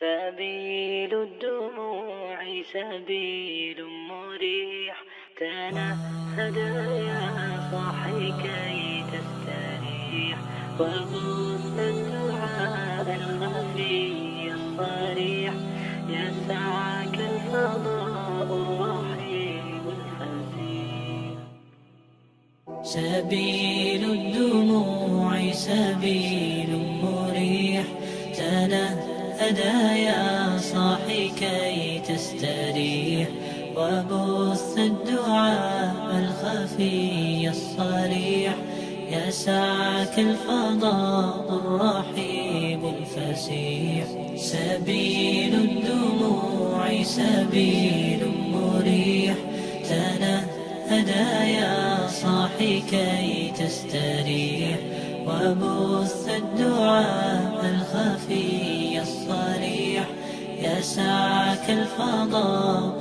سبيل الدموع سبيل مريح. تنهد يا صاحي كي تستريح. وبث الدعاء الخفي الصريح. يسعك الفضاء سبيل الدموع سبيل مريح. تنهد يا صاحي كي تستريح. وبث الدعاء الخفي الصريح. يسعك الفضاء الرحيب الفسيح. سبيل الدموع سبيل مريح. تنهد يا صاحي كي تستريح. وبث الدعاء يسعك الفضاء